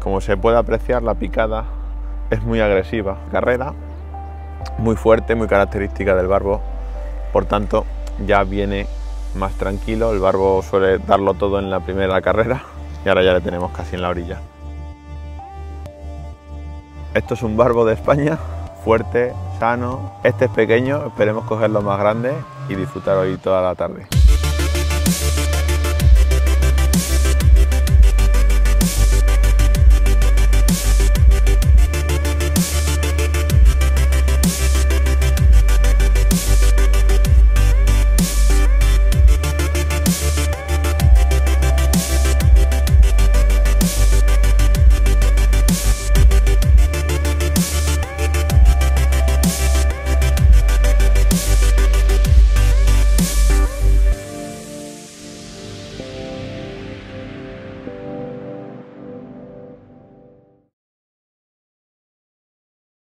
Como se puede apreciar, la picada es muy agresiva. Carrera muy fuerte, muy característica del barbo, por tanto ya viene más tranquilo, el barbo suele darlo todo en la primera carrera y ahora ya le tenemos casi en la orilla. Esto es un barbo de España, fuerte, sano. Este es pequeño, esperemos cogerlo más grande y disfrutar hoy toda la tarde.